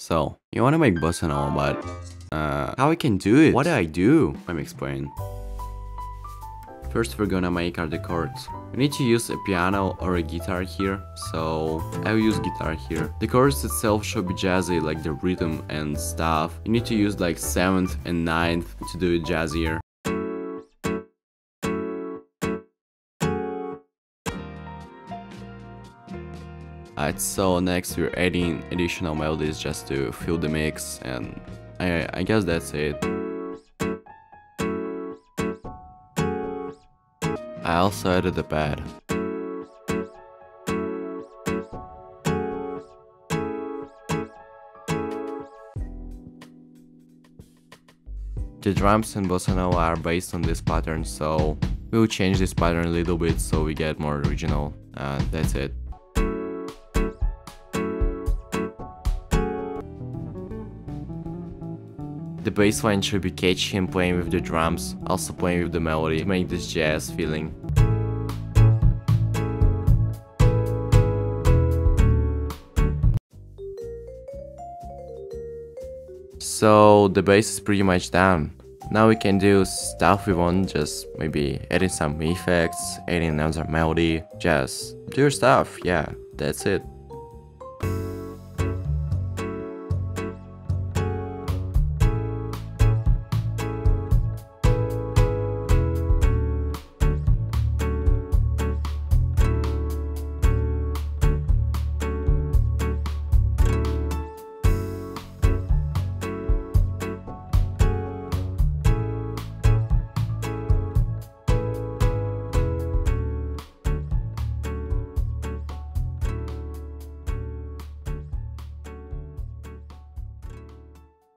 So, you wanna make bossa nova, but uh, how I can do it? What do I do? Let me explain. First we're gonna make our chords. We need to use a piano or a guitar here, so I will use guitar here. The chords itself should be jazzy, like the rhythm and stuff. You need to use like 7th and 9th to do it jazzier. Alright, so next we're adding additional melodies just to fill the mix and I, I guess that's it. I also added the pad. The drums in Bossa Nova are based on this pattern, so we'll change this pattern a little bit so we get more original, and that's it. The bass line should be catchy and playing with the drums, also playing with the melody to make this jazz feeling. So the bass is pretty much done. Now we can do stuff we want, just maybe adding some effects, adding another melody, just do your stuff, yeah, that's it.